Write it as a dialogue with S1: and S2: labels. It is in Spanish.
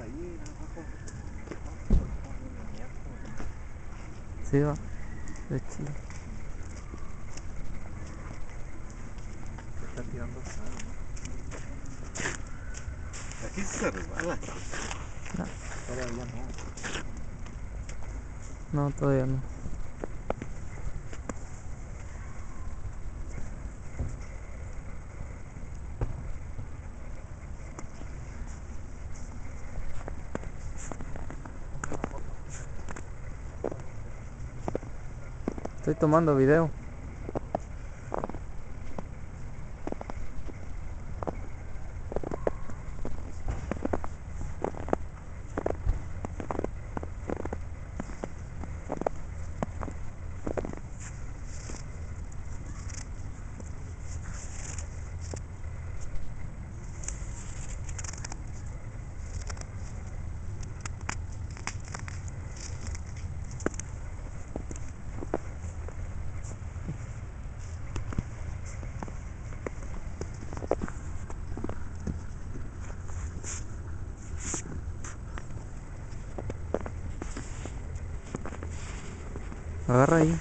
S1: ahí.
S2: Sí, va.
S1: Está tirando sal, ¿no? Aquí sí se resbala.
S2: No.
S1: Todavía no.
S2: No, todavía no. Estoy tomando video. Agarra ahí.